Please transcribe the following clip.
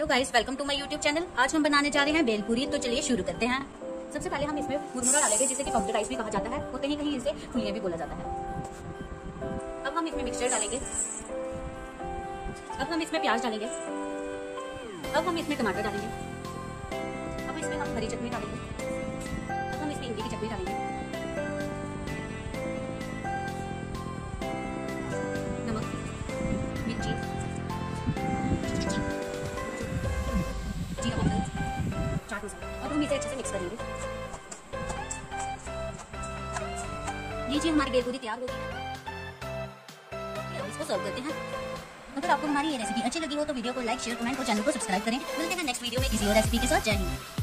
Hello guys welcome to my YouTube channel आज हम बनाने जा रहे हैं बेलपूरी तो चलिए शुरू करते हैं। सबसे पहले हम इसमें मुरमुरा डालेंगे, जिसे कि पाउडर राइस भी कहा जाता है। और कहीं कहीं इसे फुलिया भी बोला जाता है। अब हम इसमें मिक्सचर डालेंगे। अब हम इसमें प्याज डालेंगे। अब हम इसमें टमाटर डालेंगे। अब इसमें हम हरी चटनी डालेंगे। जीरा पाउडर चाट मसाला। अब हम इसे अच्छे से मिक्स करेंगे। लीजिए हमारी बेलपूरी तैयार हो गई इसको सर्व करते हैं? अगर आपको हमारी ये रेसिपी अच्छी लगी हो तो वीडियो को लाइक शेयर कमेंट और चैनल को सब्सक्राइब करें। मिलते हैं नेक्स्ट वीडियो में किसी और रेसिपी के साथ। जय हिंद।